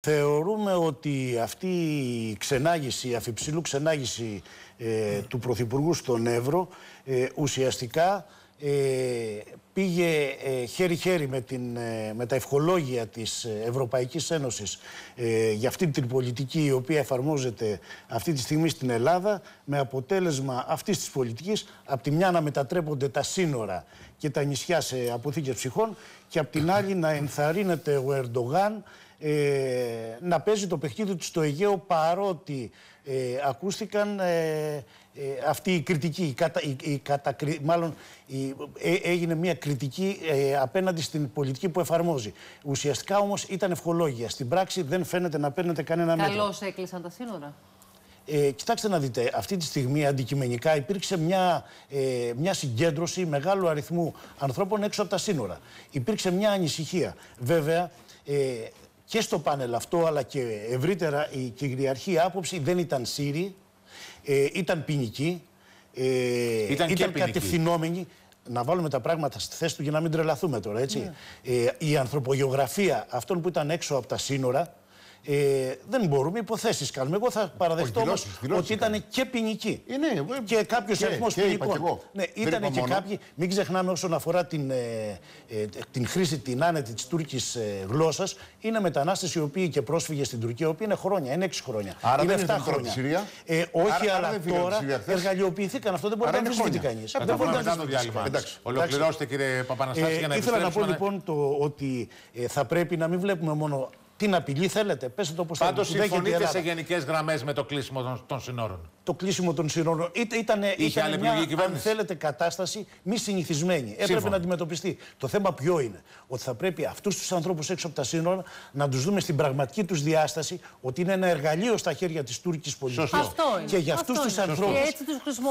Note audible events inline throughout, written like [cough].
Θεωρούμε ότι αυτή η ξενάγηση, η αφιψηλού ξενάγηση ε, του Πρωθυπουργού στον Εύρο ε, ουσιαστικά ε, πήγε ε, χέρι-χέρι με, την, ε, με τα ευχολόγια της Ευρωπαϊκής Ένωσης για αυτή την πολιτική η οποία εφαρμόζεται αυτή τη στιγμή στην Ελλάδα με αποτέλεσμα αυτής της πολιτικής από τη μια να μετατρέπονται τα σύνορα και τα νησιά σε αποθήκες ψυχών και από την άλλη να ενθαρρύνεται ο Ερντογάν να παίζει το παιχνίδι τους στο Αιγαίο παρότι ακούστηκαν ε, αυτή η κριτική, η κατα, η, κατακρι, μάλλον η, ε, έγινε μια κριτική ε, απέναντι στην πολιτική που εφαρμόζει. Ουσιαστικά όμως ήταν ευχολόγια. Στην πράξη δεν φαίνεται να παίρνετε κανένα μέτρο. Καλώς έκλεισαν τα σύνορα. Ε, κοιτάξτε να δείτε, αυτή τη στιγμή αντικειμενικά υπήρξε μια, ε, μια συγκέντρωση μεγάλου αριθμού ανθρώπων έξω από τα σύνορα. Υπήρξε μια ανησυχία. Βέβαια, ε, και στο πάνελ αυτό, αλλά και ευρύτερα η κυριαρχή άποψη δεν ήταν Σύριοι, ε, ήταν ποινική, ε, ήταν, ήταν κατευθυνόμενη. Να βάλουμε τα πράγματα στη θέση του για να μην τρελαθούμε τώρα, έτσι. Ναι. Ε, η ανθρωπογεωγραφία αυτών που ήταν έξω από τα σύνορα ε, δεν μπορούμε, υποθέσεις κάνουμε. Εγώ θα παραδεχτώ όμως ότι ήταν και ποινική. Είναι, ε, και κάποιος αριθμός ποινικών. Ναι, ήταν και κάποιοι. Μην ξεχνάμε όσον αφορά την, ε, ε, την χρήση, την άνετη της Τούρκη ε, γλώσσας, είναι μετανάστες οι οποίοι και πρόσφυγες στην Τουρκία, οι οποίοι είναι χρόνια, είναι 6 χρόνια. Άρα είναι 7 χρόνια. Συρία. Ε, όχι, άρα, αλλά άρα τώρα εργαλειοποιηθήκαν. Αυτό δεν μπορεί να αμφισβητεί κανείς. Δεν μπορεί να Ολοκληρώστε κύριε Παπαναστάση για να Ήθελα να πω λοιπόν ότι θα πρέπει να μην βλέπουμε μόνο την απειλή θέλετε, πέστε το όπως θέλετε. Πάντως συμφωνείτε σε γενικές γραμμές με το κλείσιμο των, των συνόρων. Το κλείσιμο των συνόρων ήταν, Είχε ήταν μια, αν θέλετε, κατάσταση μη συνηθισμένη. Έπρεπε να αντιμετωπιστεί. Το θέμα ποιο είναι; Ότι θα πρέπει αυτούς τους ανθρώπους έξω από τα σύνορα να τους δούμε στην πραγματική τους διάσταση ότι είναι ένα εργαλείο στα χέρια της Τούρκη πολιτική. Και για αυτούς τους ανθρώπους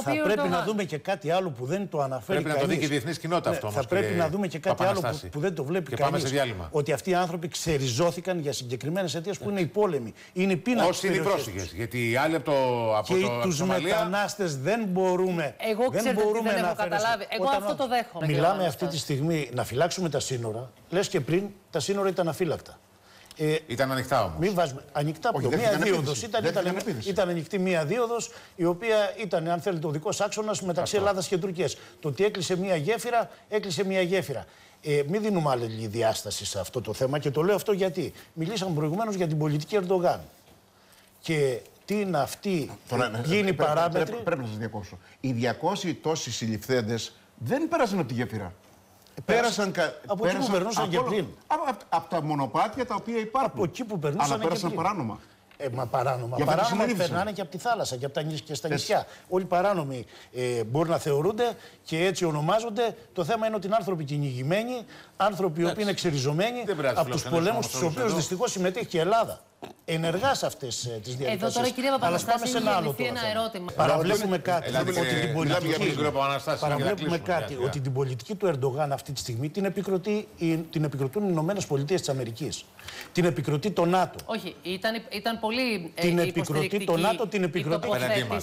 θα πρέπει να δούμε και κάτι άλλο που δεν το αναφέρει Πρέπει να το δει και η διεθνής κοινότητα αυτό. Θα πρέπει να δούμε και κάτι άλλο που δεν το βλέπει κανείς. Ότι αυτοί οι άνθρωποι ξεριζώθηκαν για συγκεκριμένες αιτίες που είναι οι πόλεμοι. Είναι οι πίνακε. Όσοι είναι οι πρόσφυγε. Γιατί οι άλλοι από το. Από και τους μετανάστες δεν μπορούμε. Εγώ δεν μπορούμε δεν να έχω καταλάβει. Εγώ Όταν αυτό το δέχομαι. Μιλάμε αυτή τη στιγμή να φυλάξουμε τα σύνορα. Λες και πριν τα σύνορα ήταν αφύλακτα. Ε, ήταν ανοιχτά όμως. Μην βάζουμε. Ανοιχτά από μία δίωδος. Ήταν, ήταν, ήταν, ήταν ανοιχτή μία δίωδος, η οποία ήταν, αν θέλετε, ο δικός άξονας μεταξύ Ελλάδας και Τουρκίας. Το ότι έκλεισε μία γέφυρα, έκλεισε μία γέφυρα. Ε, μην δίνουμε άλλη διάσταση σε αυτό το θέμα και το λέω αυτό γιατί μιλήσαμε προηγουμένως για την πολιτική Ερντογάν. Και τι είναι αυτή, Τώρα, ναι, γίνει παράμετρη. Πρέπει, να σας διακόψω. Οι 200 τόσοι συλληφθέντες δεν πέρασαν από τη γέφυρα. Ε, πέρασαν, από πέρασαν, εκεί που περνούσαν και πριν. Από, από, τα μονοπάτια τα οποία υπάρχουν. Από εκεί που περνούσαν Αλλά πέρασαν παράνομα. Ε, μα παράνομα. Για παράνομα περνάνε και από τη θάλασσα και από τα και στα νησιά. Όλοι παράνομοι ε, μπορεί να θεωρούνται και έτσι ονομάζονται. Το θέμα είναι ότι είναι άνθρωποι κυνηγημένοι, άνθρωποι οι οποίοι είναι εξεριζωμένοι από τους πολέμους στους οποίους δυστυχώς συμμετέχει και η Ελλάδα ενεργάς σε αυτές ε, τις διαδικασίες. Εδώ τώρα, κυρία Παπαναστάση, σε ένα άλλο ένα ερώτημα. Παραβλέπουμε κάτι. Ότι την πολιτική, παραβλέπουμε κάτι ότι την πολιτική του Ερντογάν αυτή τη στιγμή την, επικροτεί, την επικροτούν οι Ηνωμένες Πολιτείες της Αμερικής. Την επικροτεί το ΝΑΤΟ. Όχι, ήταν, ήταν πολύ. Ε, την επικροτεί το ΝΑΤΟ, την επικροτεί,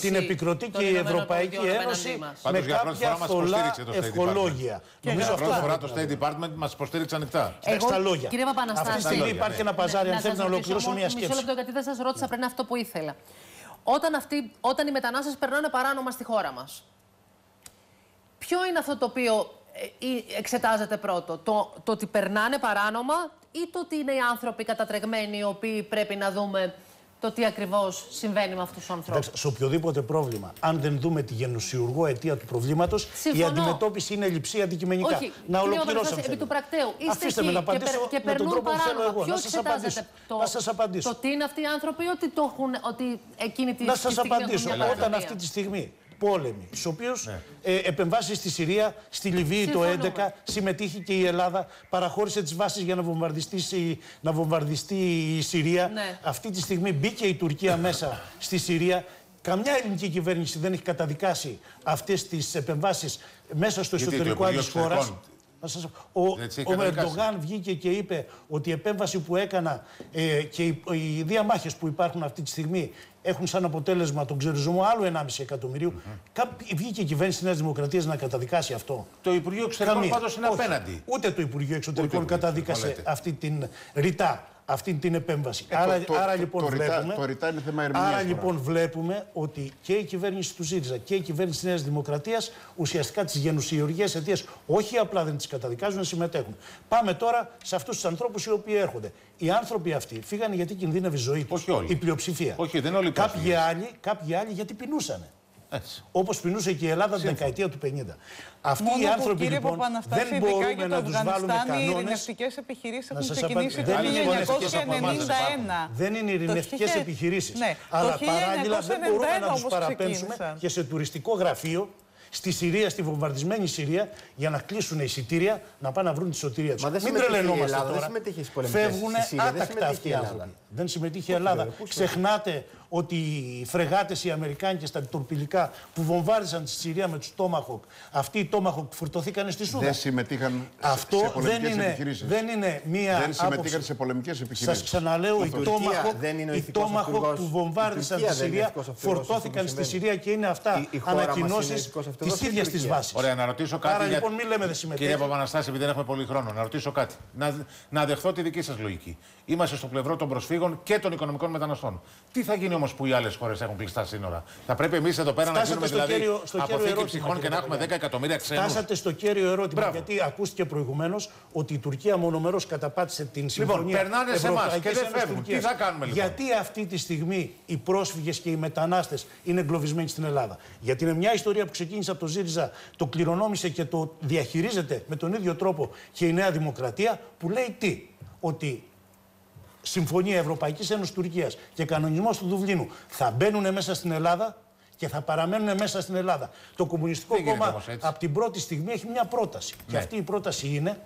την επικροτεί και η Ευρωπαϊκή Ένωση με κάποια θολά ευχολόγια. Νομίζω αυτό φορά το State Department μας υποστήριξε ανοιχτά. Στα λόγια. Κύριε Παπαναστάση. Αυτή τη στιγμή υπάρχει ένα παζάρι, αν θέλει να ολοκληρώσω μια σκέψη. Μισό λεπτό, γιατί δεν σας ρώτησα πριν αυτό που ήθελα. Όταν, αυτοί, όταν οι μετανάστες περνάνε παράνομα στη χώρα μας, ποιο είναι αυτό το οποίο ε, εξετάζεται πρώτο, το, το ότι περνάνε παράνομα ή το ότι είναι οι άνθρωποι κατατρεγμένοι οι οποίοι πρέπει να δούμε το τι ακριβώς συμβαίνει με αυτούς τους ανθρώπους. Σε οποιοδήποτε πρόβλημα, αν δεν δούμε τη γενοσιουργό αιτία του προβλήματος, η αντιμετώπιση είναι λειψή αντικειμενικά. Όχι, να ολοκληρώσω. Επί του πρακτέου. Είστε Αφήστε εκεί με να απαντήσω και, και με τον τρόπο που θέλω εγώ. Να σας απαντήσω. Το, να σας απαντήσω. Το τι είναι αυτοί οι άνθρωποι, ότι, το έχουν, ότι εκείνη τη Να σας απαντήσω. Όταν αυτή τη στιγμή πόλεμοι, στους οποίους ναι. ε, επεμβάσεις στη Συρία, στη Λιβύη το 2011 συμμετείχε και η Ελλάδα, παραχώρησε τις βάσεις για να βομβαρδιστεί, να βομβαρδιστεί η Συρία. Ναι. Αυτή τη στιγμή μπήκε η Τουρκία μέσα [laughs] στη Συρία. Καμιά ελληνική κυβέρνηση δεν έχει καταδικάσει αυτές τις επεμβάσεις μέσα στο εσωτερικό της χώρας. Ο, ο Ερντογάν βγήκε και είπε ότι η επέμβαση που έκανα ε, και οι, οι διαμάχες που υπάρχουν αυτή τη στιγμή έχουν σαν αποτέλεσμα τον ξεριζμό άλλου 1,5 εκατομμυρίου. Mm -hmm. Βγήκε η κυβέρνηση της Νέας Δημοκρατίας να καταδικάσει αυτό. Το Υπουργείο Εξωτερικών πάντως είναι Όχι. απέναντι. Ούτε το Υπουργείο Εξωτερικών καταδίκασε αυτή την ρητά αυτή την επέμβαση. Ε, άρα, το- το- άρα το- λοιπόν το ρητά- βλέπουμε. το ρητά είναι θέμα ερμηνείας άρα τώρα. λοιπόν βλέπουμε ότι και η κυβέρνηση του ΣΥΡΙΖΑ και η κυβέρνηση της Νέας Δημοκρατίας ουσιαστικά τις γενουσιουργίε αιτίες όχι απλά δεν τις καταδικάζουν, να συμμετέχουν. Πάμε τώρα σε αυτούς τους ανθρώπους οι οποίοι έρχονται. Οι άνθρωποι αυτοί φύγανε γιατί κινδύνευε η ζωή τους. Όχι όλοι. Η πλειοψηφία. Όχι, δεν όλοι οι Κάποιοι πρόσφυγες. άλλοι, κάποιοι άλλοι γιατί πεινούσανε. Έτσι. Όπως πεινούσε και η Ελλάδα την δεκαετία του 50. Αυτοί Μόνο οι που, άνθρωποι κύριε λοιπόν Παπαναστάση, δεν ειδικά μπορούμε για το να τους βάλουμε Αφγανιστάν, οι κανόνες. ειρηνευτικές επιχειρήσεις Να έχουν σας ξεκινήσει απαντήσω. το Δεν είναι ειρηνευτικές από εμάς, 1991. Δεν είναι ειρηνευτικές Το χιλια- επιχειρήσεις. Ναι, Αλλά το παράλληλα δεν μπορούμε 1991 να τους όπως παραπέμψουμε ξεκίνησαν. και σε τουριστικό γραφείο στη Συρία, στη βομβαρδισμένη Συρία, για να κλείσουν εισιτήρια να πάνε να βρουν τη σωτηρία τους. Μα δεν Μην συμμετείχε η τρελαινόμαστε Ελλάδα, δεν τώρα. συμμετείχε στις πολεμικές. Φεύγουν Στη Συρία δεν άτακτα συμμετείχε αυτοί η οι Ελλάδα. άνθρωποι. Δεν συμμετείχε η Ελλάδα. Ξεχνάτε ότι οι φρεγάτες οι Αμερικάνικε τα τορπιλικά που βομβάριζαν τη Συρία με τους Τόμαχοκ, αυτοί οι Τόμαχοκ φορτωθήκαν στη Σούδα. Δεν συμμετείχαν σε- Αυτό σε δεν πολεμικές είναι, επιχειρήσεις. δεν είναι μία Δεν συμμετείχαν άποψη. σε πολεμικές Σας επιχειρήσεις. ξαναλέω, οι Τουρκία Τόμαχοκ, δεν είναι ο οι ηθικός Τόμαχοκ αυτούργος. που Η βομβάρδισαν τη Τουρκία δεν είναι Συρία ηθικός αυτούργος φορτώθηκαν αυτό που στη συμβαίνει. Συρία και είναι αυτά Η- η χώρα μας είναι ανακοινώσεις ηθικός της αυτούργος και η ίδιας της Τουρκία; βάσης. Ωραία, να ρωτήσω κάτι. Άρα για- λοιπόν μην λέμε δεν συμμετέχει. Κύριε Παπαναστάση, επειδή δεν έχουμε πολύ χρόνο, να ρωτήσω κάτι. Να, να δεχθώ τη δική σας λογική. Είμαστε στο πλευρό των προσφύγων και των οικονομικών μεταναστών. Τι θα γίνει όμω που οι άλλες χώρες έχουν κλειστά σύνορα. Θα πρέπει εμείς εδώ πέρα να Φτάσατε γίνουμε στο δηλαδή κέριο- στο κέριο αποθήκη ερώτημα, ψυχών και κύριε να έχουμε 10 εκατομμύρια ξένους. Φτάσατε στο κέριο ερώτημα, Μπράβο. γιατί ακούστηκε προηγουμένως ότι η Τουρκία μονομερός καταπάτησε την συμφωνία. περνάνε σε εμάς και Ευρωπαϊκής δεν Ένωσης φεύγουν. Τουρκίας. Τι θα κάνουμε, λοιπόν; Γιατί αυτή τη στιγμή οι πρόσφυγες και οι μετανάστες είναι εγκλωβισμένοι στην Ελλάδα. Γιατί είναι μια ιστορία που ξεκίνησε από το ΖΥΡΙΖΑ, το κληρονόμησε και το διαχειρίζεται με τον ίδιο τρόπο και η Νέα Δημοκρατία, που λέει τι, ότι Συμφωνία Ευρωπαϊκής Ένωσης Τουρκίας και κανονισμός του Δουβλίνου θα μπαίνουν μέσα στην Ελλάδα και θα παραμένουν μέσα στην Ελλάδα. Το Κομμουνιστικό Δεν γίνεται Κόμμα όμως έτσι. από την πρώτη στιγμή έχει μια πρόταση. Και αυτή η πρόταση είναι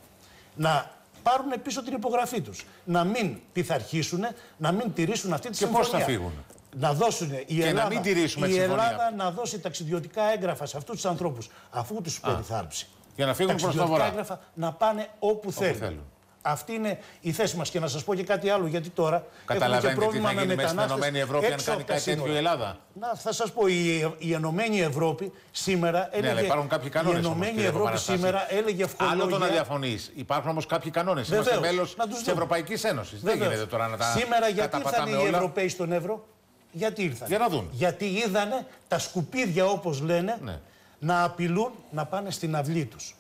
να πάρουν πίσω την υπογραφή τους. Να μην πειθαρχήσουν, να μην τηρήσουν αυτή τη Και συμφωνία. πώς θα φύγουν; Να δώσουν η να Ελλάδα, μην τηρήσουμε η τη συμφωνία. Ελλάδα να δώσει ταξιδιωτικά έγγραφα σε αυτούς τους ανθρώπους αφού τους περιθάλψει. Για να φύγουν προς τα Ταξιδιωτικά βορρά. έγγραφα να πάνε όπου, θέλουν. θέλουν. Αυτή είναι η θέση μας. Και να σας πω και κάτι άλλο, γιατί τώρα έχουμε και Καταλαβαίνετε τι πρόβλημα θα με γίνει μέσα στην μετανάστες Ενωμένη Ευρώπη αν έξω κάνει από τα κάτι τέτοιο η σύνορα. Ελλάδα. Να, θα σας πω, η, η Ενωμένη Ευρώπη σήμερα έλεγε. Ναι, αλλά υπάρχουν κάποιοι κανόνες. Η Ενωμένη Ευρώπη σήμερα έλεγε ευχολόγια. Άλλο το να διαφωνείς. Υπάρχουν όμως κάποιοι κανόνες. Είμαστε Βεβαίως. μέλος Να τους της δούμε. Ευρωπαϊκής Ένωσης. Δεν Βεβαίως. γίνεται τώρα να τα Σήμερα γιατί ήρθαν καταπατάμε οι όλα. Ευρωπαίοι στον Εύρο; Γιατί ήρθαν; Για να δουν. Γιατί είδανε τα σκουπίδια όπως λένε Ναι. να απειλούν να πάνε στην αυλή τους.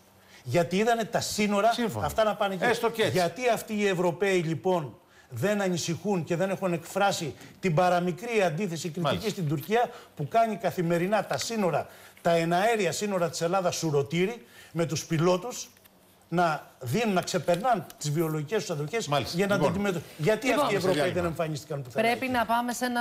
Γιατί είδανε τα σύνορα Σύμφωνα. αυτά να πάνε εκεί. Έστω και έτσι. Γιατί αυτοί οι Ευρωπαίοι λοιπόν δεν ανησυχούν και δεν έχουν εκφράσει την παραμικρή αντίθεση κριτική Μάλιστα. στην Τουρκία που κάνει καθημερινά τα σύνορα, τα εναέρια σύνορα της Ελλάδας σουρωτήρι με τους πιλότους να δίνουν, να ξεπερνάνε τις βιολογικές τους αδοχές Μάλιστα. για να Λοιπόν. τα αντιμετωπίσουν. Γιατί Λοιπόν. αυτοί οι Πάμε σε Ευρωπαίοι δεν διάλειμμα. εμφανίστηκαν πουθενά. Πρέπει να πάμε σε ένα